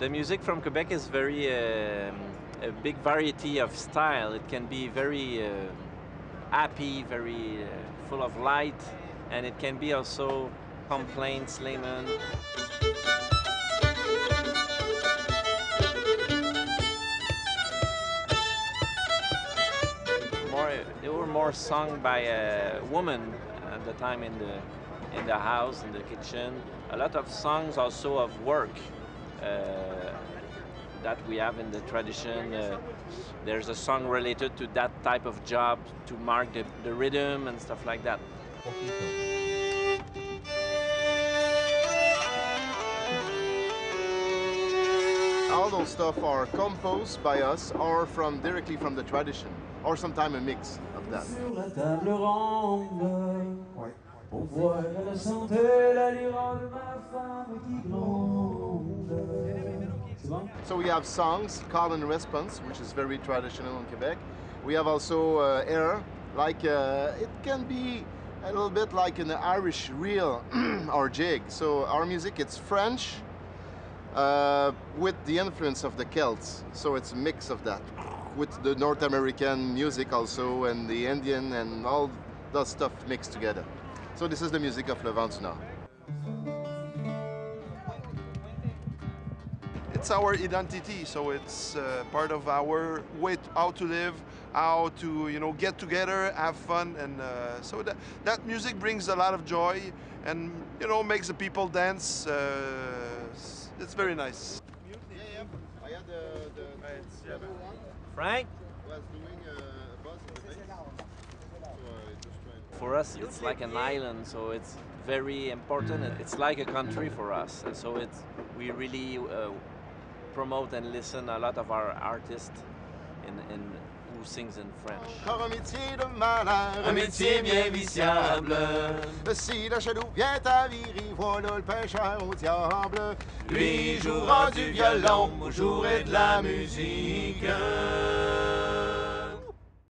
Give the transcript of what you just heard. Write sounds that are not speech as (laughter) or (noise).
The music from Quebec is very um a big variety of style. It can be very uh, happy, very uh, full of light, and it can be also complaints, lament. More, they were more sung by a woman at the time in the in the house, in the kitchen. A lot of songs also of work. Uh, that we have in the tradition. Uh, there's a song related to that type of job to mark the, the rhythm and stuff like that. All those stuff are composed by us or from directly from the tradition, or sometimes a mix of that. On voit la santé, la de ma femme qui. So we have songs, call and response, which is very traditional in Quebec. We have also uh, air, like uh, it can be a little bit like an Irish reel (clears throat) or jig. So our music, it's French uh, with the influence of the Celts. So it's a mix of that with the North American music also and the Indian and all that stuff mixed together. So this is the music of Le Vent du Nord. it's our identity so it's uh, part of our way to, how to live how to you know get together have fun and uh, so that that music brings a lot of joy and you know makes the people dance uh, it's very nice Yeah, yeah. I had the, the, other Frank? was doing a buzz in the bass. So I just tried. For us, it's like an island, so it's very important. It's like a country for us, and so it's we really uh, promote and listen a lot of our artists in, in who sings in French. Encore un métier de malheur, Un métier bien viciable, Si le chenoux vient à virer, voilà le pêcheur au diable. lui jouera du violon, jouerait de la musique.